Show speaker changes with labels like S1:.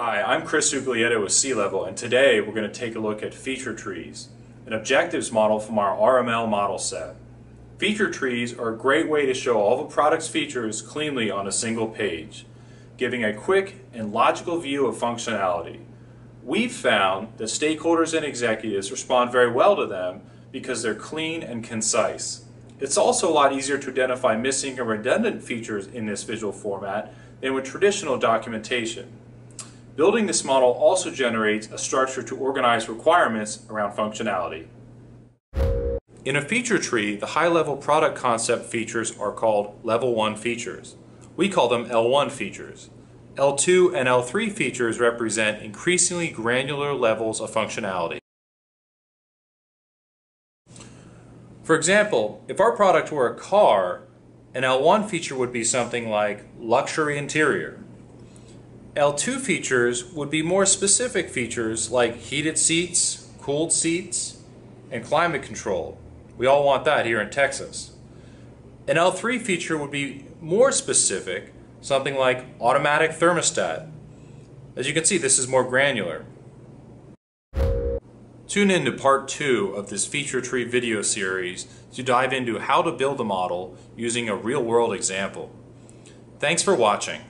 S1: Hi, I'm Chris Uglietta with Seilevel, and today we're going to take a look at feature trees, an objectives model from our RML model set. Feature trees are a great way to show all the product's features cleanly on a single page, giving a quick and logical view of functionality. We've found that stakeholders and executives respond very well to them because they're clean and concise. It's also a lot easier to identify missing or redundant features in this visual format than with traditional documentation. Building this model also generates a structure to organize requirements around functionality. In a feature tree, the high-level product concept features are called Level 1 features. We call them L1 features. L2 and L3 features represent increasingly granular levels of functionality. For example, if our product were a car, an L1 feature would be something like luxury interior. L2 features would be more specific features like heated seats, cooled seats, and climate control. We all want that here in Texas. An L3 feature would be more specific, something like automatic thermostat. As you can see, this is more granular. Tune in to part two of this feature tree video series to dive into how to build a model using a real world example. Thanks for watching.